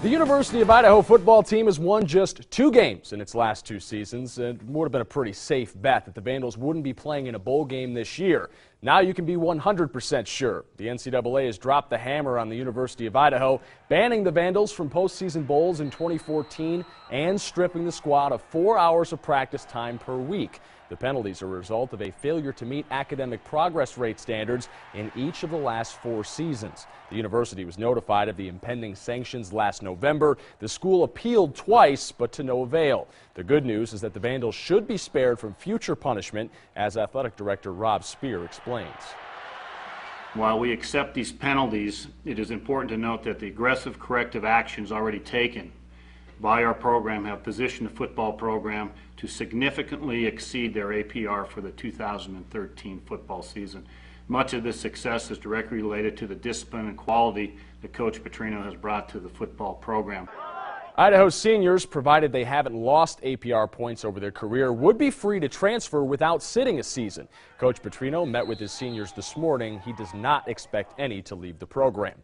The University of Idaho football team has won just two games in its last two seasons. It would have been a pretty safe bet that the Vandals wouldn't be playing in a bowl game this year. Now you can be 100% sure. The NCAA has dropped the hammer on the University of Idaho, banning the Vandals from postseason bowls in 2014 and stripping the squad of four hours of practice time per week. The penalties are a result of a failure to meet academic progress rate standards in each of the last four seasons. The university was notified of the impending sanctions last November. The school appealed twice, but to no avail. The good news is that the Vandals should be spared from future punishment, as athletic director Rob Spear explains. While we accept these penalties, it is important to note that the aggressive corrective actions already taken by our program have positioned the football program to significantly exceed their APR for the 2013 football season. Much of this success is directly related to the discipline and quality that Coach Petrino has brought to the football program. Idaho seniors, provided they haven't lost APR points over their career, would be free to transfer without sitting a season. Coach Petrino met with his seniors this morning. He does not expect any to leave the program.